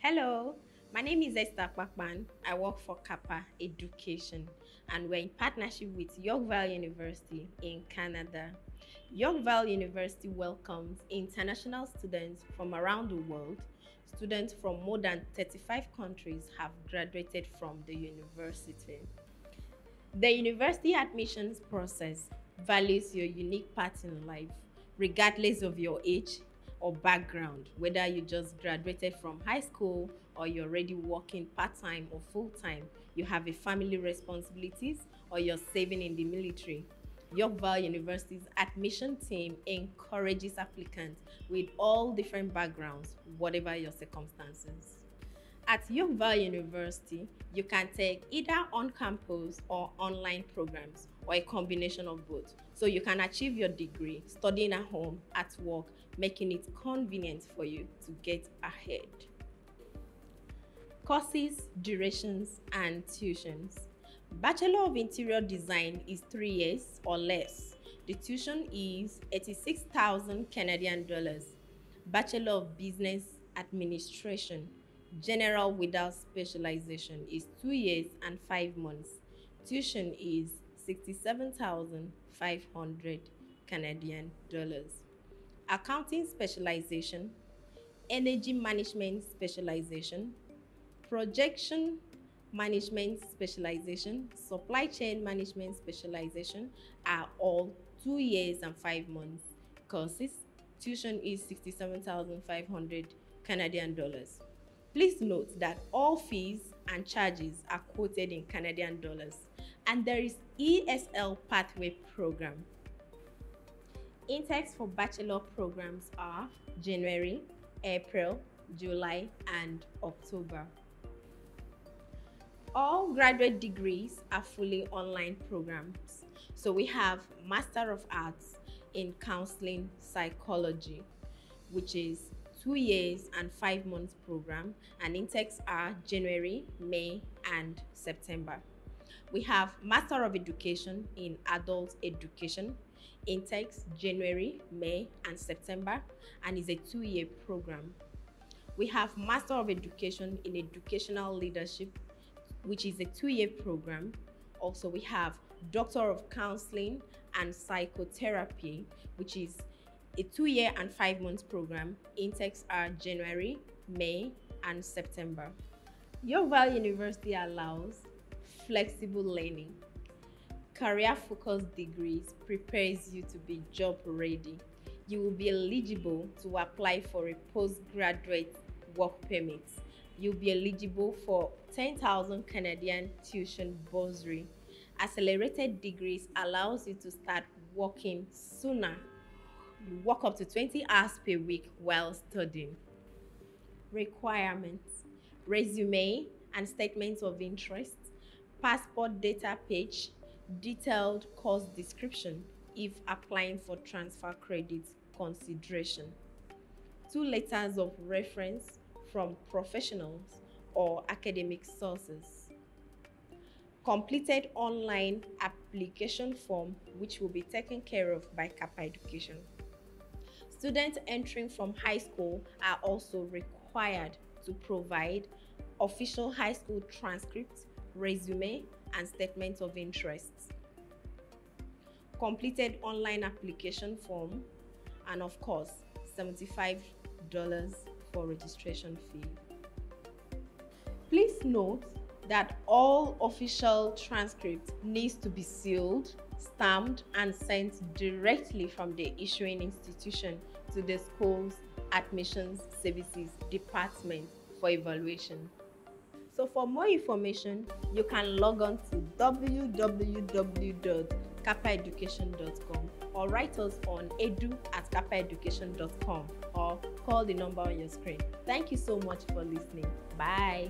Hello, my name is Esther Pakman. I work for Carpa Education and we're in partnership with Yorkville University in Canada. Yorkville University welcomes international students from around the world. Students from more than 35 countries have graduated from the university. The university admissions process values your unique path in life, regardless of your age or background, whether you just graduated from high school or you're already working part-time or full-time, you have a family responsibilities or you're serving in the military. Yorkville University's admission team encourages applicants with all different backgrounds, whatever your circumstances. At Yorkville University, you can take either on-campus or online programs or a combination of both. So you can achieve your degree studying at home, at work, making it convenient for you to get ahead. Courses, durations, and tuitions. Bachelor of Interior Design is three years or less. The tuition is 86,000 Canadian dollars. Bachelor of Business Administration General without specialization is two years and five months. Tuition is 67,500 Canadian dollars. Accounting specialization, energy management specialization, projection management specialization, supply chain management specialization are all two years and five months courses. Tuition is 67,500 Canadian dollars. Please note that all fees and charges are quoted in Canadian dollars and there is ESL Pathway Program. Intakes for bachelor programs are January, April, July, and October. All graduate degrees are fully online programs. So we have Master of Arts in Counseling Psychology, which is two years and five months program and intakes are January, May, and September. We have Master of Education in Adult Education, intakes January, May, and September, and is a two-year program. We have Master of Education in Educational Leadership, which is a two-year program. Also, we have Doctor of Counseling and Psychotherapy, which is a two-year and five months program. Intakes are January, May, and September. Yorkville University allows flexible learning. Career-focused degrees prepares you to be job ready. You will be eligible to apply for a postgraduate work permit. You'll be eligible for 10,000 Canadian tuition bursary. Accelerated degrees allows you to start working sooner you work up to 20 hours per week while studying. Requirements. Resume and statements of interest, passport data page, detailed course description if applying for transfer credit consideration, two letters of reference from professionals or academic sources, completed online application form which will be taken care of by Carpa Education. Students entering from high school are also required to provide official high school transcripts, resume, and statement of interests. Completed online application form, and of course, $75 for registration fee. Please note that all official transcripts needs to be sealed stamped and sent directly from the issuing institution to the school's admissions services department for evaluation. So for more information, you can log on to www.carpaeducation.com or write us on edu at carpaeducation.com or call the number on your screen. Thank you so much for listening. Bye.